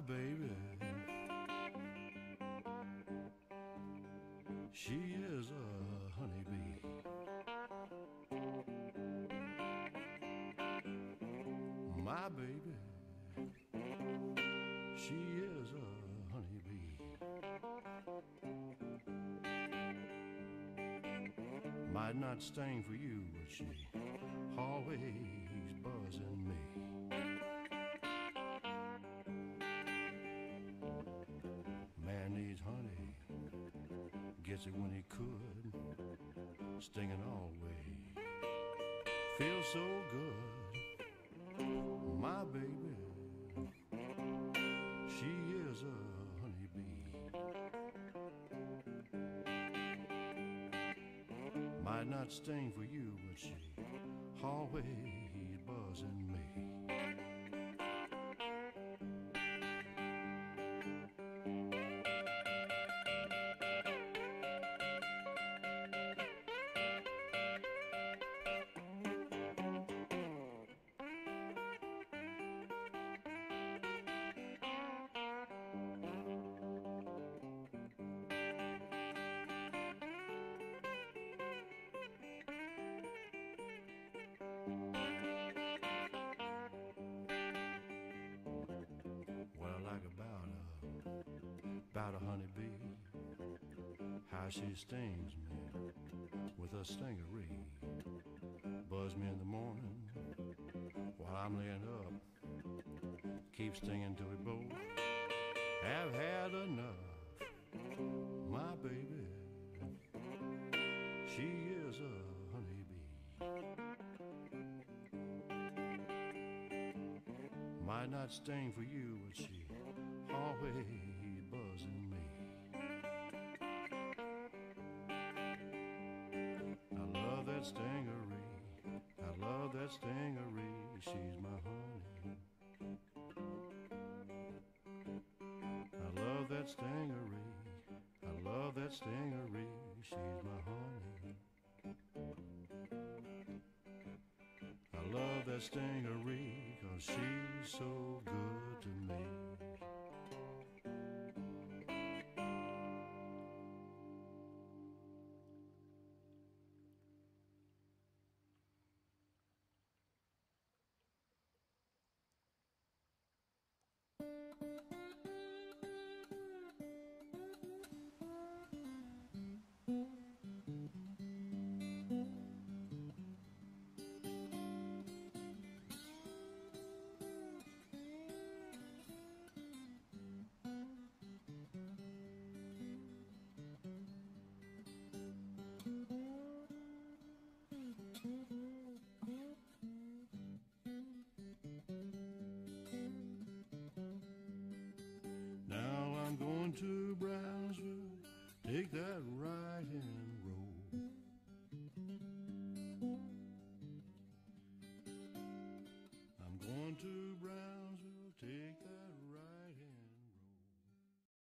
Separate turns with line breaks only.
My baby, she is a honeybee. My baby, she is a honeybee. Might not sting for you, but she always it when he could, stinging always. Feels so good, my baby. She is a honeybee. Might not sting for you, but she always she stings me with a stingery. Buzz me in the morning while I'm laying up. Keep stinging till we both have had enough. My baby, she is a honeybee. Might not sting for you, but she that. I love that stingery. She's my honey. I love that stingery. I love that stingery. She's my honey. I love that stingery cause she's so to Brownsville, take that right hand road. I'm going to Brownsville, take